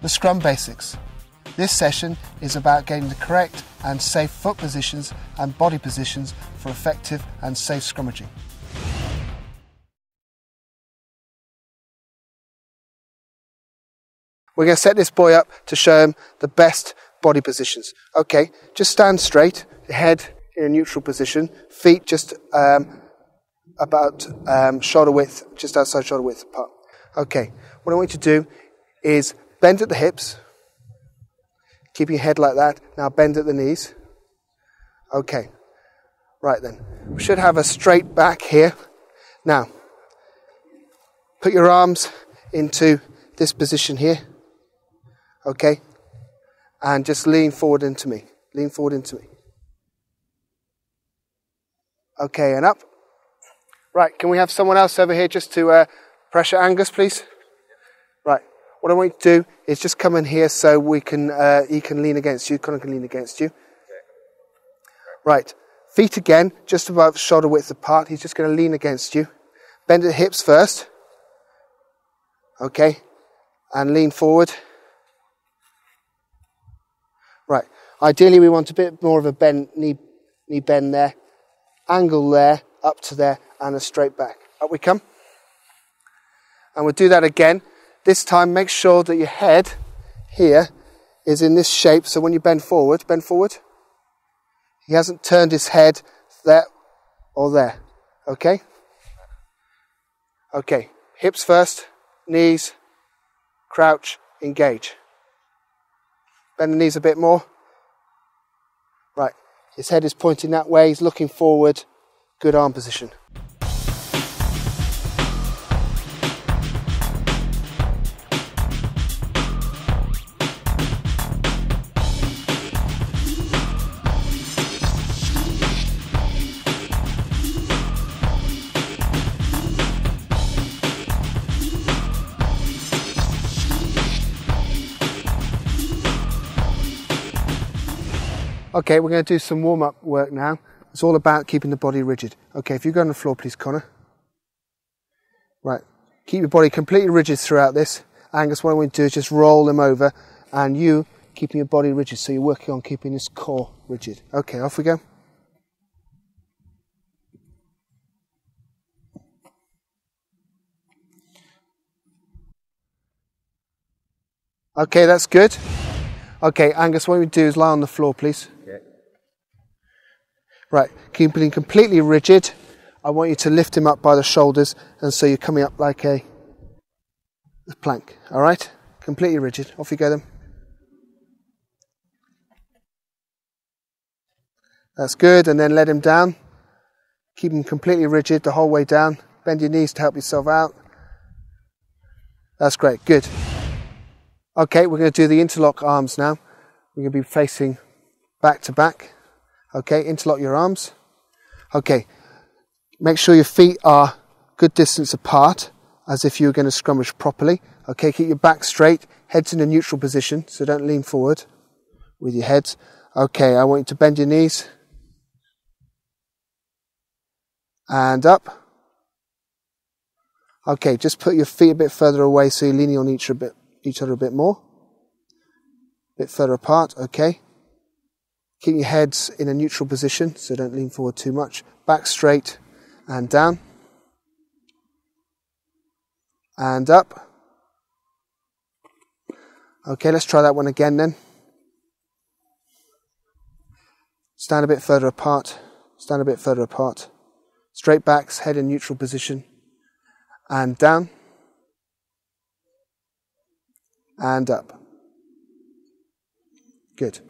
The Scrum Basics. This session is about getting the correct and safe foot positions and body positions for effective and safe scrummaging. We're going to set this boy up to show him the best body positions. Okay, just stand straight, head in a neutral position, feet just um, about um, shoulder width, just outside shoulder width apart. Okay, what I want you to do is bend at the hips, keep your head like that. Now bend at the knees. Okay, right then. We should have a straight back here. Now, put your arms into this position here. Okay, and just lean forward into me. Lean forward into me. Okay, and up. Right, can we have someone else over here just to uh, pressure Angus, please? What I want you to do is just come in here so we can, uh, he can lean against you, Connor can lean against you. Right, feet again, just above shoulder width apart. He's just going to lean against you. Bend the hips first. Okay, and lean forward. Right, ideally we want a bit more of a bend, knee, knee bend there, angle there, up to there, and a straight back. Up we come. And we'll do that again. This time, make sure that your head here is in this shape. So when you bend forward, bend forward. He hasn't turned his head there or there. Okay? Okay. Hips first, knees, crouch, engage. Bend the knees a bit more. Right. His head is pointing that way. He's looking forward. Good arm position. Okay, we're going to do some warm up work now. It's all about keeping the body rigid. Okay, if you go on the floor, please, Connor. Right, keep your body completely rigid throughout this. Angus, what I want to do is just roll them over, and you keeping your body rigid. So you're working on keeping this core rigid. Okay, off we go. Okay, that's good. Okay, Angus, what we do is lie on the floor, please. Okay. Right, keeping him completely rigid. I want you to lift him up by the shoulders, and so you're coming up like a, a plank. All right, completely rigid. Off you go then. That's good, and then let him down. Keep him completely rigid the whole way down. Bend your knees to help yourself out. That's great, good. Okay, we're going to do the interlock arms now. We're going to be facing back to back. Okay, interlock your arms. Okay, make sure your feet are good distance apart as if you were going to scrummage properly. Okay, keep your back straight, heads in a neutral position, so don't lean forward with your heads. Okay, I want you to bend your knees and up. Okay, just put your feet a bit further away so you're leaning on each a bit each other a bit more. A bit further apart, okay. Keep your heads in a neutral position, so don't lean forward too much. Back straight and down. And up. Okay, let's try that one again then. Stand a bit further apart. Stand a bit further apart. Straight backs, head in neutral position. And down and up. Good.